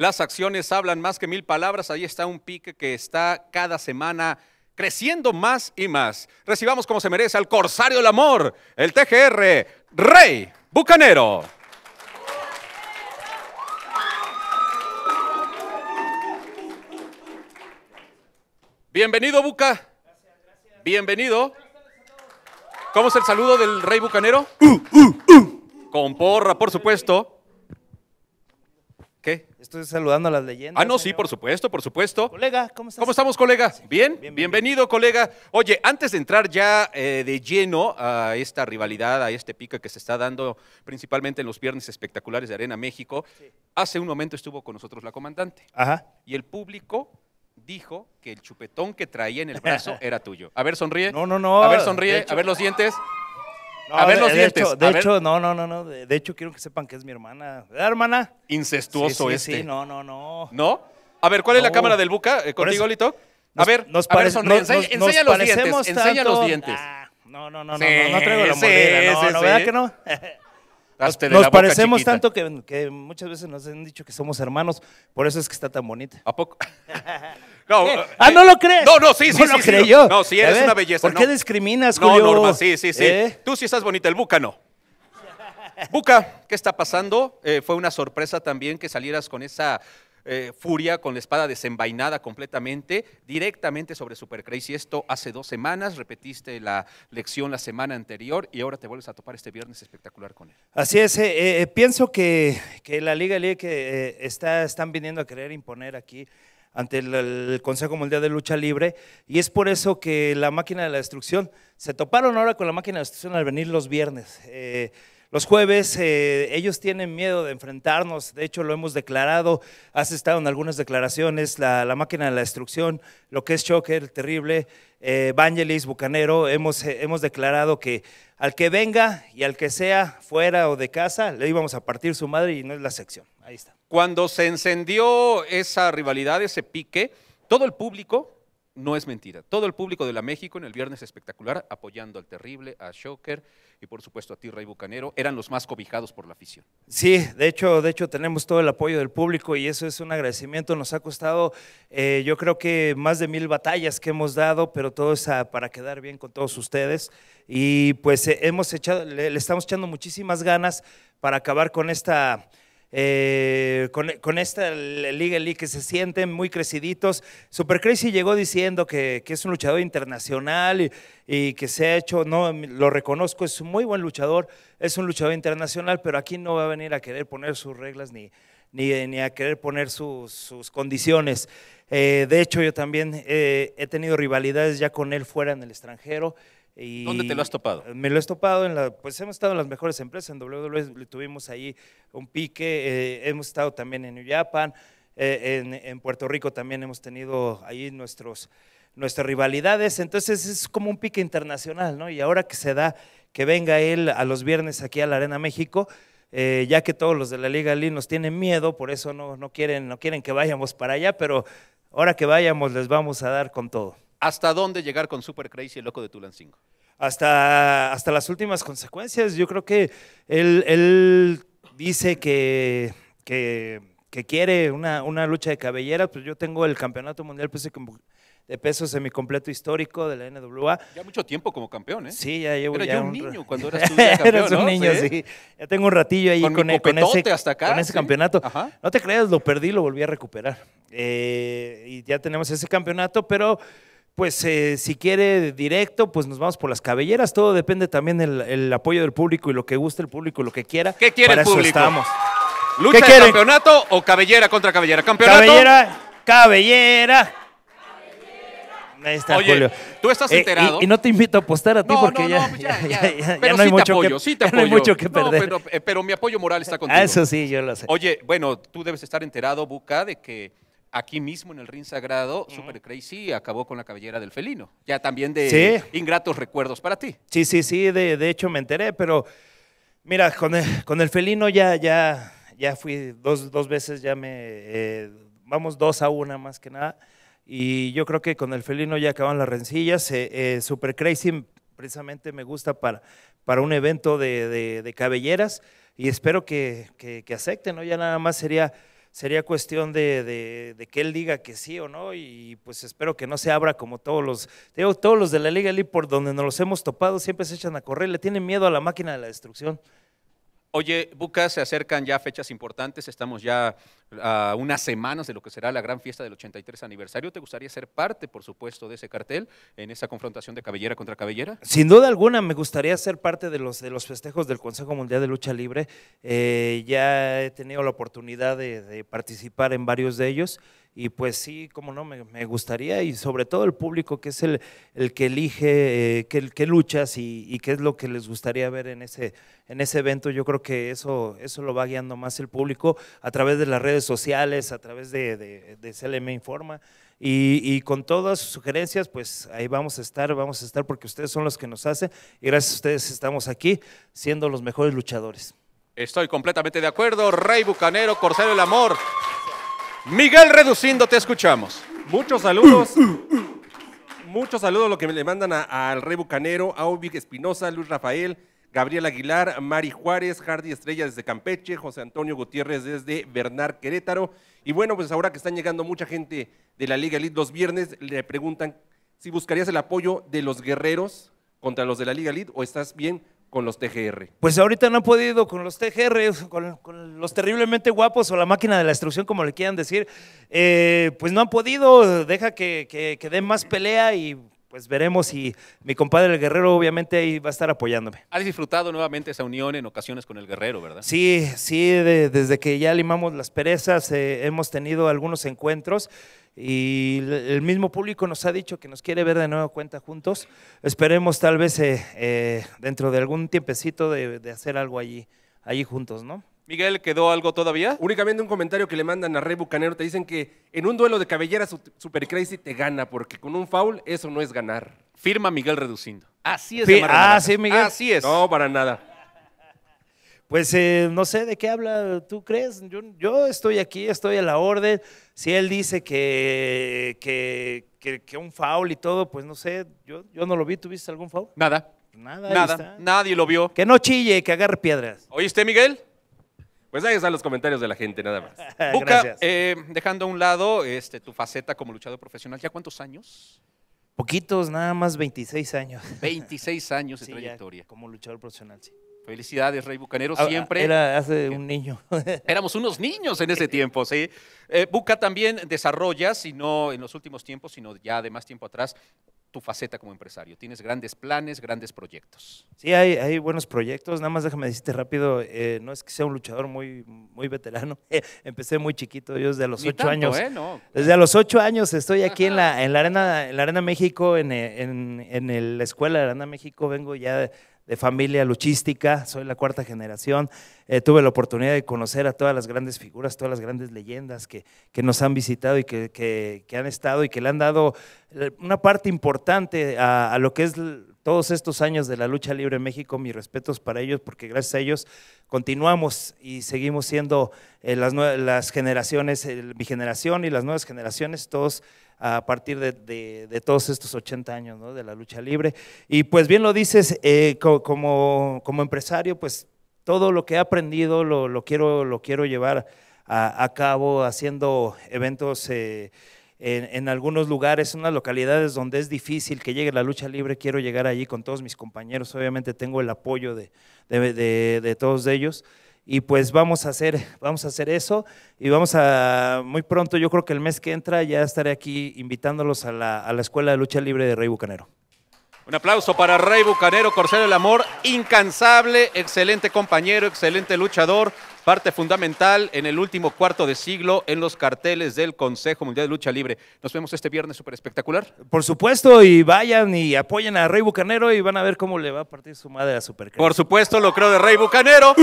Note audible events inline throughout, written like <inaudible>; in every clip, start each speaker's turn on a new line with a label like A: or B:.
A: Las acciones hablan más que mil palabras. Ahí está un pique que está cada semana creciendo más y más. Recibamos como se merece al Corsario del Amor, el TGR, Rey Bucanero. Bienvenido, Buca. Bienvenido. ¿Cómo es el saludo del Rey Bucanero? Con porra, por supuesto. ¿Qué?
B: Estoy saludando a las leyendas.
A: Ah, no, sí, por supuesto, por supuesto.
B: Colega, ¿cómo estás?
A: ¿Cómo estamos, colega? ¿Bien?
B: bien, bien,
A: Bienvenido, colega. Oye, antes de entrar ya eh, de lleno a esta rivalidad, a este pique que se está dando principalmente en los viernes espectaculares de Arena México, hace un momento estuvo con nosotros la comandante
B: Ajá.
A: y el público dijo que el chupetón que traía en el brazo <laughs> era tuyo. A ver, sonríe.
B: No, no, no,
A: A ver, sonríe. A ver los dientes.
B: No,
A: A ver
B: de-
A: los
B: de
A: dientes,
B: hecho- de
A: a ver.
B: hecho, no, no, no, no. De, de hecho, quiero que sepan que es mi hermana. ¿Verdad, hermana?
A: Incestuoso
B: sí, sí,
A: este.
B: Sí, no, no, no.
A: ¿No? A ver, ¿cuál es la cámara del Buca? Eh, ¿Contigo, Lito? A ver,
B: nos
A: a ver,
B: parece-
A: sonríe.
B: nos-
A: Enseña,
B: nos- nos
A: enseña los dientes.
B: parecemos
A: Enseña los
B: tanto-
A: dientes.
B: Ah, no, no, no,
A: Sí,
B: no, no, no traigo la mordida. No, no, ¿verdad que no? <laughs> Nos parecemos
A: chiquita.
B: tanto que, que muchas veces nos han dicho que somos hermanos. Por eso es que está tan bonita.
A: ¿A poco? <laughs> No, eh,
B: Ah, ¿no lo crees?
A: No, no, sí, sí,
B: No
A: sí.
B: lo
A: sí,
B: creyó.
A: No, sí,
B: ¿Ya
A: eres una belleza.
B: ¿Por
A: no.
B: qué discriminas,
A: No,
B: Julio?
A: Norma, sí, sí, sí.
B: ¿Eh?
A: Tú sí estás bonita, el Buca no. Buca, ¿qué está pasando? Eh, fue una sorpresa también que salieras con esa eh, furia, con la espada desenvainada completamente, directamente sobre Super Crazy. Esto hace dos semanas, repetiste la lección la semana anterior y ahora te vuelves a topar este viernes espectacular con él.
B: Así es, eh, eh, pienso que, que la Liga eh, está, están viniendo a querer imponer aquí ante el, Consejo Mundial de Lucha Libre y es por eso que la máquina de la destrucción se toparon ahora con la máquina de destrucción al venir los viernes. Eh, los jueves eh, ellos tienen miedo de enfrentarnos, de hecho lo hemos declarado, has estado en algunas declaraciones, la, la máquina de la destrucción, lo que es Shocker, terrible, eh, Vangelis, Bucanero, hemos, eh, hemos declarado que al que venga y al que sea fuera o de casa, le íbamos a partir su madre y no es la sección. Ahí está.
A: Cuando se encendió esa rivalidad, ese pique, todo el público, no es mentira, todo el público de la México en el viernes espectacular apoyando al terrible, a Shocker y por supuesto a ti, Rey Bucanero, eran los más cobijados por la afición.
B: Sí, de hecho, de hecho tenemos todo el apoyo del público y eso es un agradecimiento. Nos ha costado, eh, yo creo que más de mil batallas que hemos dado, pero todo es para quedar bien con todos ustedes. Y pues eh, hemos echado, le estamos echando muchísimas ganas para acabar con esta eh, con, esta Liga League que se sienten muy creciditos. Super Crazy llegó diciendo que, es un luchador internacional y, que se ha hecho, no lo reconozco, es un muy buen luchador, es un luchador internacional, pero aquí no va a venir a querer poner sus reglas ni, ni, ni a querer poner sus, sus condiciones. Eh, de hecho, yo también eh, he tenido rivalidades ya con él fuera en el extranjero. Y
A: ¿Dónde te lo has topado?
B: Me lo he topado en la, pues hemos estado en las mejores empresas, en WWE tuvimos ahí un pique, eh, hemos estado también en New Japan, eh, en, en, Puerto Rico también hemos tenido ahí nuestros, nuestras rivalidades, entonces es como un pique internacional, ¿no? Y ahora que se da que venga él a los viernes aquí a la Arena México, eh, ya que todos los de la Liga Lee nos tienen miedo, por eso no, no, quieren, no quieren que vayamos para allá, pero ahora que vayamos les vamos a dar con todo.
A: ¿Hasta dónde llegar con Super Crazy, el loco de Tulancingo?
B: Hasta, hasta las últimas consecuencias. Yo creo que él, él dice que, que, que quiere una, una, lucha de cabellera, pues yo tengo el campeonato mundial de peso semicompleto histórico de la NWA.
A: Ya mucho tiempo como campeón, ¿eh?
B: Sí, ya llevo
A: Era
B: ya
A: yo un,
B: un
A: niño cuando <laughs> eras tú ya campeón,
B: Eras un
A: ¿no?
B: niño,
A: ¿Sí?
B: sí. Ya tengo un ratillo ahí
A: Con
B: con, con ese,
A: hasta acá,
B: con ese
A: sí.
B: campeonato.
A: Ajá.
B: No te creas, lo perdí, lo volví a recuperar. Eh, y ya tenemos ese campeonato, pero pues eh, si quiere directo, pues nos vamos por las cabelleras. Todo depende también del el apoyo del público y lo que guste el público, lo que quiera.
A: ¿Qué quiere
B: Para
A: el
B: eso
A: público?
B: estamos.
A: ¿Lucha
B: ¿Qué
A: de
B: quieren?
A: campeonato o cabellera contra cabellera? ¿Campeonato?
B: Cabellera, cabellera. Ahí está,
A: Oye,
B: Julio.
A: ¿tú estás
B: Eh, y-
A: enterado?
B: y, no te invito a apostar a ti
A: No,
B: porque
A: no,
B: ya,
A: no, pues ya,
B: ya-
A: ya.
B: ya- ya
A: Pero
B: no hay
A: sí
B: mucho
A: te apoyo,
B: que,
A: sí te
B: ya <laughs> no hay
A: apoyo.
B: mucho que perder.
A: pero, eh, pero mi apoyo moral está contigo.
B: Ah, eso sí, yo lo sé.
A: Oye, bueno, tú debes estar enterado, Buca, de que aquí mismo en el ring sagrado, Super Crazy acabó con la cabellera del felino. Ya también de
B: Sí.
A: ingratos recuerdos para ti.
B: Sí, sí, sí, de, de hecho me enteré, pero mira, con el, con el felino ya, ya, ya fui dos, dos veces, ya me, eh, vamos dos a una más que nada, y yo creo que con el felino ya acaban las rencillas. Eh, eh, Super Crazy precisamente me gusta para, para un evento de, de, de cabelleras y espero que, que, que acepten, ¿no? Ya nada más sería sería cuestión de, de- de que él diga que sí o no y pues espero que no se abra como todos los, digo, todos los de la Liga Elite por donde nos los hemos topado siempre se echan a correr, le tienen miedo a la máquina de la destrucción.
A: Oye, Buca, se acercan ya fechas importantes, estamos ya a unas semanas de lo que será la gran fiesta del 83 aniversario. ¿Te gustaría ser parte, por supuesto, de ese cartel en esa confrontación de cabellera contra cabellera?
B: Sin duda alguna, me gustaría ser parte de los, de los festejos del Consejo Mundial de Lucha Libre. Eh, ya he tenido la oportunidad de, de participar en varios de ellos y pues sí, como no, me, me gustaría y sobre todo el público que es el, el que elige eh, qué, qué luchas y, qué es lo que les gustaría ver en ese, en ese evento. Yo creo que eso, eso lo va guiando más el público a través de las redes sociales, a través de, de, de CLM Informa. Y, y con todas sus sugerencias, pues ahí vamos a estar, vamos a estar porque ustedes son los que nos hacen y gracias a ustedes estamos aquí siendo los mejores luchadores.
A: Estoy completamente de acuerdo. Rey Bucanero, Corsero del Amor. Miguel Reducindo, te escuchamos.
C: Muchos saludos. Muchos saludos lo que le mandan al Rey Bucanero, a Espinosa, Luis Rafael, Gabriel Aguilar, Mari Juárez, Hardy Estrella desde Campeche, José Antonio Gutiérrez desde Bernard Querétaro. Y bueno, pues ahora que están llegando mucha gente de la Liga Elite los viernes, le preguntan si buscarías el apoyo de los guerreros contra los de la Liga Elite o estás bien con los TGR.
B: Pues ahorita no han podido con los TGR, con, los terriblemente guapos o la máquina de la destrucción, como le quieran decir, eh, pues no han podido, deja que, que, que den más pelea y pues veremos y mi compadre el guerrero obviamente ahí va a estar apoyándome.
A: Has disfrutado nuevamente esa unión en ocasiones con el guerrero, ¿verdad?
B: Sí, sí, de- desde que ya limamos las perezas eh, hemos tenido algunos encuentros y el mismo público nos ha dicho que nos quiere ver de nueva cuenta juntos. Esperemos tal vez eh, eh, dentro de algún tiempecito de, de hacer algo allí, allí juntos, ¿no?
A: Miguel, ¿quedó algo todavía?
C: Únicamente un comentario que le mandan a Rey Bucanero, te dicen que en un duelo de cabellera su- Super Crazy te gana, porque con un foul eso no es ganar.
A: Firma Miguel Reducindo. Así es.
B: Fi- ah, sí, Miguel.
A: Así es.
C: No, para nada.
B: Pues eh, no sé de qué habla, ¿tú crees? Yo, yo estoy aquí, estoy a la orden. Si él dice que, que, que, que un foul y todo, pues no sé, yo, yo no lo vi, ¿tuviste algún foul?
A: Nada.
B: Nada, ahí
A: Nada.
B: está.
A: Nadie lo vio.
B: Que no chille, que agarre piedras.
A: ¿Oíste, Miguel?
C: Pues ahí están los comentarios de la gente, nada más. <laughs>
A: Buca,
B: Gracias.
A: eh, dejando a un lado este, tu faceta como luchador profesional, ¿ya cuántos años?
B: Poquitos, nada más 26 años. <laughs>
A: 26 años de
B: Sí, ya,
A: trayectoria.
B: como luchador profesional, sí.
A: Felicidades, Rey Bucanero,
B: Ah,
A: siempre.
B: Era hace un niño. <laughs>
A: Éramos unos niños en ese tiempo, ¿sí? Eh, Buca también desarrollas, si no en los últimos tiempos, sino ya de más tiempo atrás, tu faceta como empresario. Tienes grandes planes, grandes proyectos.
B: Sí, hay, hay buenos proyectos. Nada más déjame decirte rápido, eh, no es que sea un luchador muy, muy veterano. <laughs> Empecé muy chiquito, yo desde los
A: Ni
B: ocho
A: tanto,
B: años.
A: ¿eh? No.
B: Desde los ocho años estoy aquí en la, en la arena, en la arena México, en, en- en la escuela de Arena México. Vengo ya de, familia luchística, soy la cuarta generación. Eh, tuve la oportunidad de conocer a todas las grandes figuras, todas las grandes leyendas que, que nos han visitado y que, que- han estado y que le han dado eh, una parte importante a, lo que es todos estos años de la lucha libre en México. Mis respetos para ellos, porque gracias a ellos continuamos y seguimos siendo eh, las, las generaciones, mi generación y las nuevas generaciones, todos a partir de, todos estos 80 años de la lucha libre. Y pues bien lo dices, eh, co- como, como empresario, pues todo lo que he aprendido lo, quiero, lo quiero llevar a, a cabo haciendo eventos. eh, en, algunos lugares, en unas localidades donde es difícil que llegue la lucha libre, quiero llegar allí con todos mis compañeros. Obviamente tengo el apoyo de, de- de- de todos ellos. Y pues vamos a hacer, vamos a hacer eso y vamos a, muy pronto, yo creo que el mes que entra ya estaré aquí invitándolos a la, a la Escuela de Lucha Libre de Rey Bucanero.
A: Un aplauso para Rey Bucanero, Corsero del Amor, incansable, excelente compañero, excelente luchador, parte fundamental en el último cuarto de siglo en los carteles del Consejo Mundial de Lucha Libre. Nos vemos este viernes súper espectacular.
B: Por supuesto, y vayan y apoyen a Rey Bucanero y van a ver cómo le va a partir su madre a Super
A: Por supuesto, lo creo de Rey Bucanero.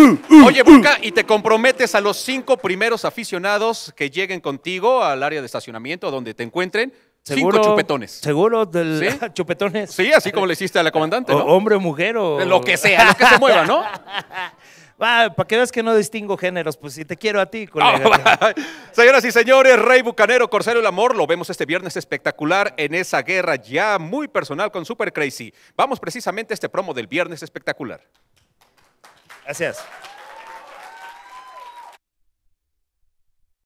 A: Oye, Buca, ¿y te comprometes a los cinco primeros aficionados que lleguen contigo al área de estacionamiento donde te encuentren? Cinco chupetones.
B: Seguro, del,
A: ¿Sí? <laughs>
B: chupetones.
A: Sí, así como le hiciste a la comandante,
B: O-
A: ¿no?
B: hombre o mujer o...
A: Lo que sea, lo que se mueva, ¿no? <laughs>
B: para que veas que no distingo géneros, pues si te quiero a ti, <laughs> colega.
A: Señoras y señores, Rey Bucanero, Corsero del Amor, lo vemos este viernes espectacular en esa guerra ya muy personal con Super Crazy. Vamos precisamente a este promo del viernes espectacular.
B: Gracias.